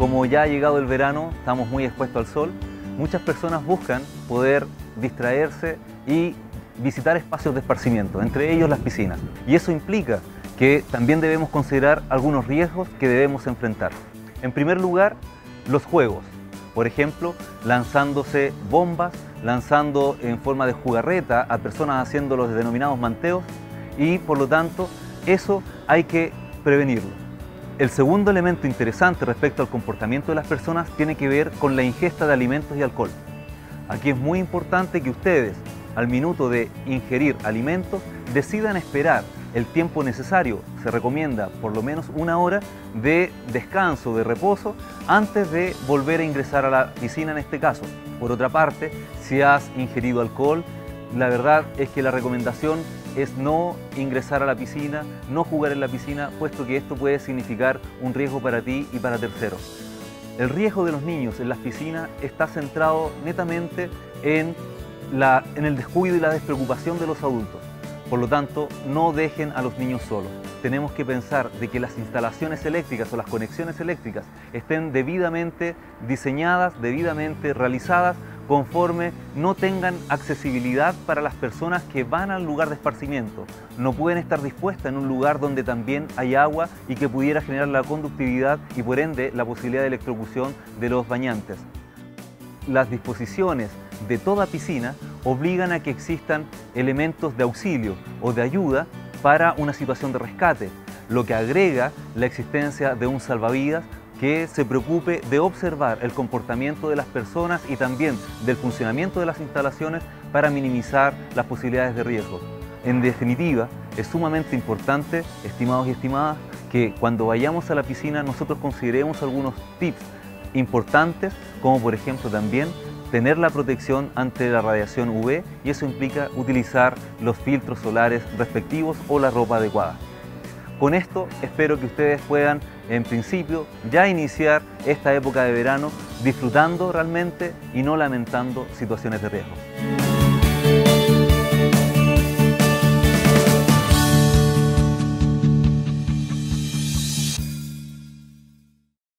como ya ha llegado el verano, estamos muy expuestos al sol, muchas personas buscan poder distraerse y visitar espacios de esparcimiento, entre ellos las piscinas. Y eso implica que también debemos considerar algunos riesgos que debemos enfrentar. En primer lugar, los juegos. Por ejemplo, lanzándose bombas, lanzando en forma de jugarreta a personas haciendo los denominados manteos y por lo tanto eso hay que prevenirlo. El segundo elemento interesante respecto al comportamiento de las personas tiene que ver con la ingesta de alimentos y alcohol. Aquí es muy importante que ustedes, al minuto de ingerir alimentos, decidan esperar el tiempo necesario. Se recomienda por lo menos una hora de descanso, de reposo, antes de volver a ingresar a la piscina en este caso. Por otra parte, si has ingerido alcohol, la verdad es que la recomendación es no ingresar a la piscina, no jugar en la piscina, puesto que esto puede significar un riesgo para ti y para terceros. El riesgo de los niños en las piscinas está centrado netamente en, la, en el descuido y la despreocupación de los adultos. Por lo tanto, no dejen a los niños solos. Tenemos que pensar de que las instalaciones eléctricas o las conexiones eléctricas estén debidamente diseñadas, debidamente realizadas conforme no tengan accesibilidad para las personas que van al lugar de esparcimiento. No pueden estar dispuestas en un lugar donde también hay agua y que pudiera generar la conductividad y por ende la posibilidad de electrocución de los bañantes. Las disposiciones de toda piscina obligan a que existan elementos de auxilio o de ayuda para una situación de rescate, lo que agrega la existencia de un salvavidas que se preocupe de observar el comportamiento de las personas y también del funcionamiento de las instalaciones para minimizar las posibilidades de riesgo. En definitiva, es sumamente importante, estimados y estimadas, que cuando vayamos a la piscina nosotros consideremos algunos tips importantes, como por ejemplo también tener la protección ante la radiación UV y eso implica utilizar los filtros solares respectivos o la ropa adecuada. Con esto espero que ustedes puedan, en principio, ya iniciar esta época de verano disfrutando realmente y no lamentando situaciones de riesgo.